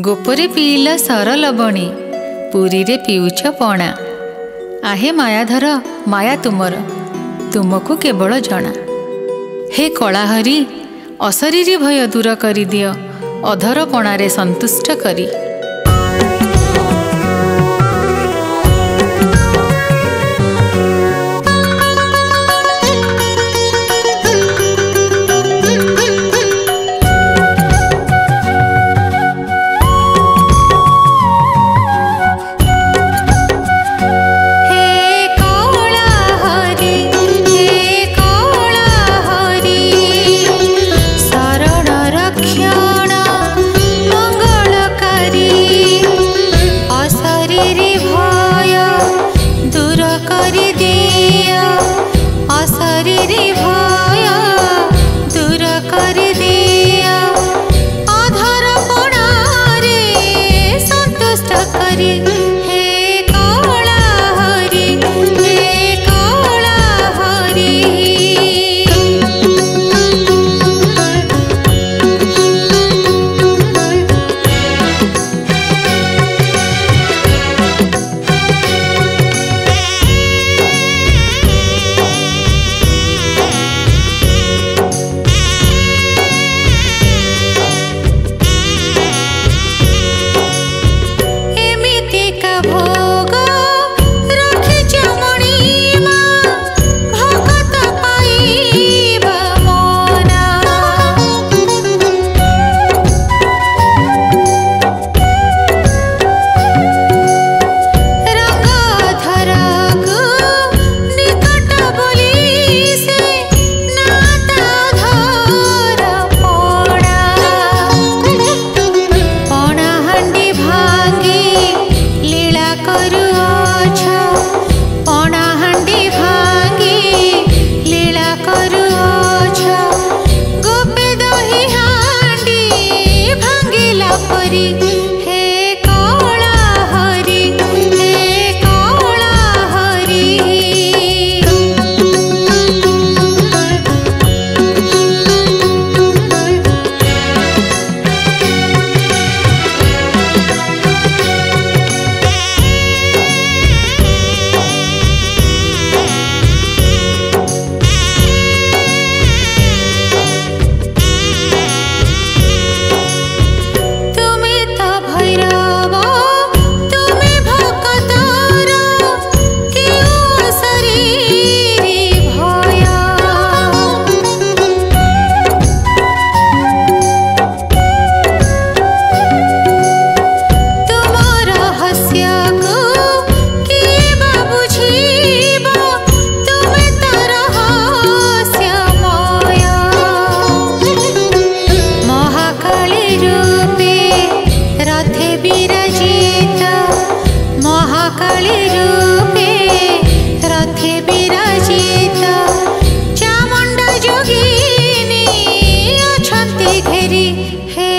गोपर पिला सरल पुरी पिउछ पणा आहे मायाधर माया तुम तुमकु केवल जना कलाहरी असरीरे भय करी दूर अधर पणा सन्तुष्ट करी। Marie. तेरी है